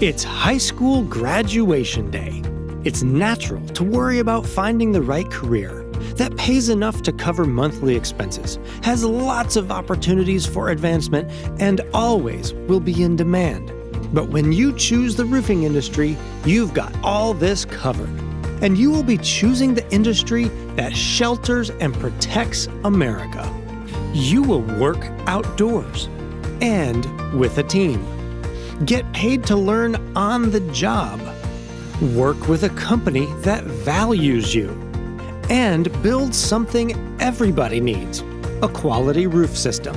It's high school graduation day. It's natural to worry about finding the right career that pays enough to cover monthly expenses, has lots of opportunities for advancement, and always will be in demand. But when you choose the roofing industry, you've got all this covered. And you will be choosing the industry that shelters and protects America. You will work outdoors and with a team. Get paid to learn on the job. Work with a company that values you. And build something everybody needs a quality roof system.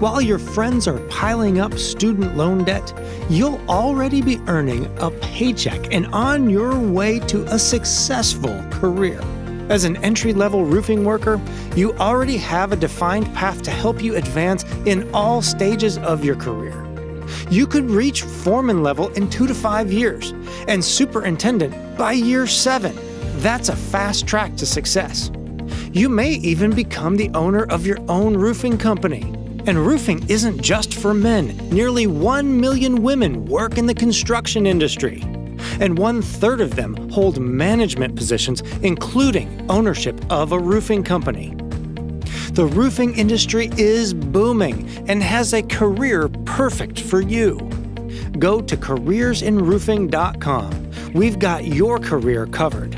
While your friends are piling up student loan debt, you'll already be earning a paycheck and on your way to a successful career. As an entry level roofing worker, you already have a defined path to help you advance in all stages of your career. You could reach foreman level in two to five years and superintendent by year seven. That's a fast track to success. You may even become the owner of your own roofing company. And roofing isn't just for men. Nearly 1 million women work in the construction industry. And one third of them hold management positions, including ownership of a roofing company. The roofing industry is booming and has a career perfect for you. Go to careersinroofing.com. We've got your career covered.